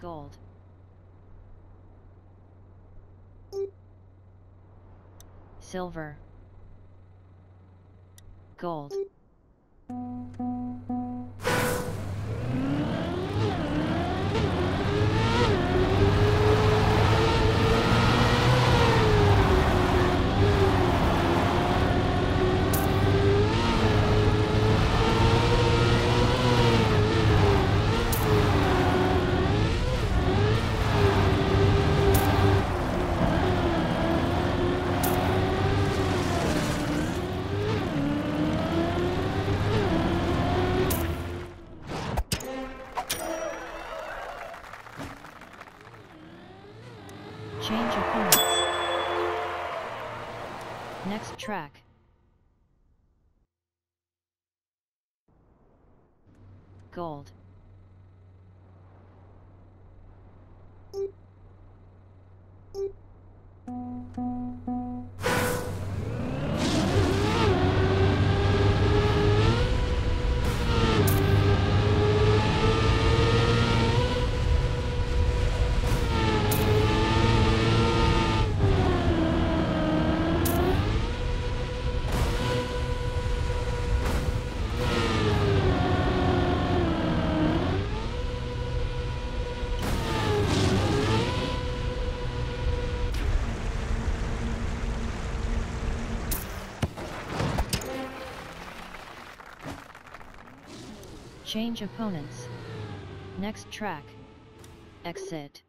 gold, silver, gold, change opponents. Next track. Gold. Change opponents. Next track. Exit.